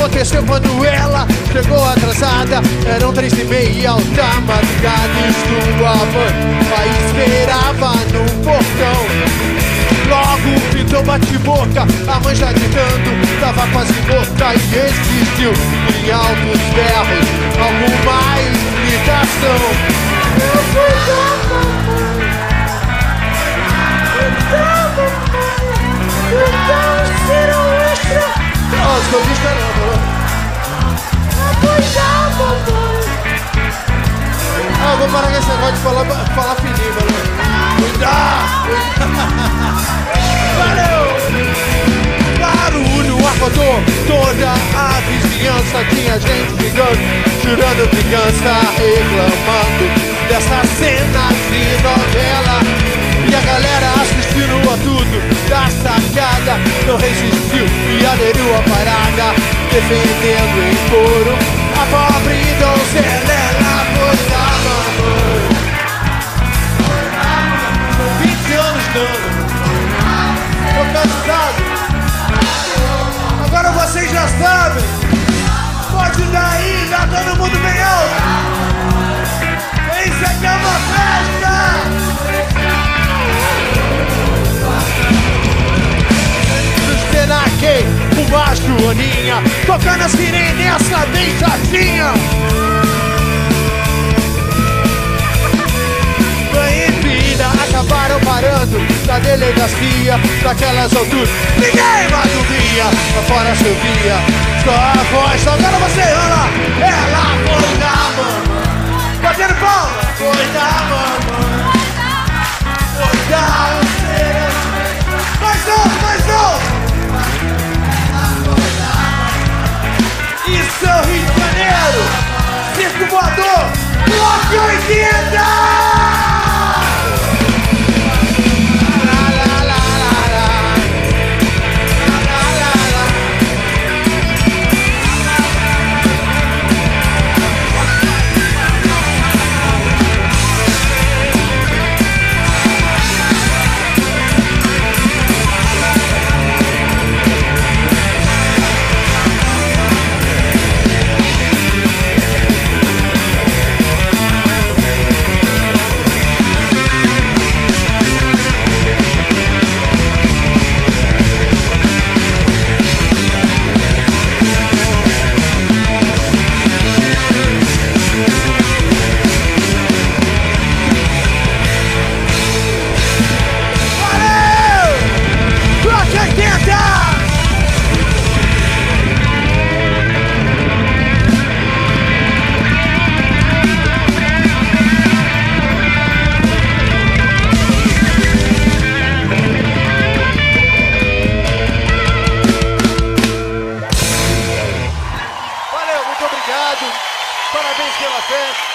aconteceu quando ela chegou atrasada. Eram três e meia alta madrugada. E sua a esperava no portão. Logo pintou bate-boca, a mãe já gritando, tava quase morta e existiu em altos berros alguma imitação. Esse negócio de falar, falar fininho, mano. Cuidar! Valeu! Barulho acordou toda a vizinhança Tinha gente ligando, jurando vingança Reclamando dessa cena de novela E a galera assistindo a tudo da sacada Não resistiu e aderiu à parada Defendendo em coro a pobre baixo Aninha. Tocando a sirene, essa bem chatinha Bem-vinda, acabaram parando na delegacia Daquelas alturas, ninguém mais ouvia Lá fora chovia, só a voz Agora você, Ana, ela da Parabéns pela festa.